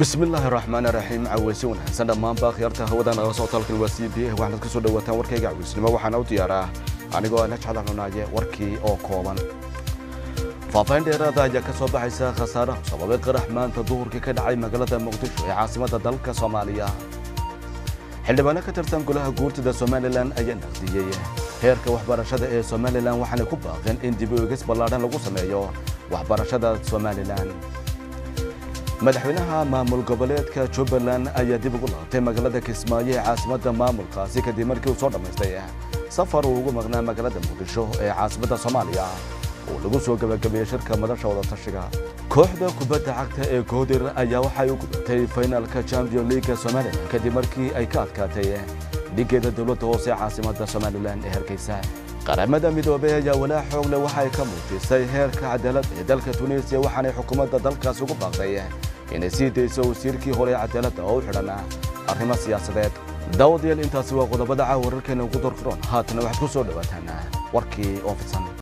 bismillaahi raxmaan raxiim caweyse wanaagsan dhammaanba akhyaarta hawada naga soo talkan waa c b waxaad ka soo dhawaataan warkayga caweysnimo waxaana u diyaaraa anigoo la jecla cunaaye warkii oo kooban faahfaahin dheeraada ayaa ka soo baxaysa khasaaraha sababay qarax maanta duhurkii ka dhacay magaalada muqdisho ee caasimadda dalka soomaaliya xildhibaano ka tirsan golaha guurtida somalilan ayaa naqdiyey heerka waxbarashada ee somalilan waxaanay ku baaqeen in dib u egis ballaadhan lagu sameeyo waxbarashada somalilan madaxweynaha maamul goboleedka jubbaland ayaa dib ugu laabtay magaalada kismaayo ee caasimadda maamulkaasi kadib markii uu soo dhammaystay safar uu ugu maqnaa magaalada muqdisho ee caasimadda soomaaliya. Oo lagu soo gebagabeeyey shirka madasha wadatashiga kooxda kubadda cagta ee goodir ayaa waxay u gudatay faynalka champion leaga somalilan kadib markii ay ka adkaatay dhigeeda dowladda hoose ee caasimadda somalilan ee hargeysa. Qaramada midoobey ayaa walaa xoog leh waxay ka muujisay heerka cadaaladda ee dalka tunisiya waxaanay xukuumadda dalkaasi ugu baaqday inay sii dayso wasiirkii hore ee cadaaladda oo u xidhan arrimo siyaasadeed daawadayaal intaasi waa qodobada caawa wararkeena ugu dorkaroon haatana waxaad ku soo dhowaataan warkii oo fidsan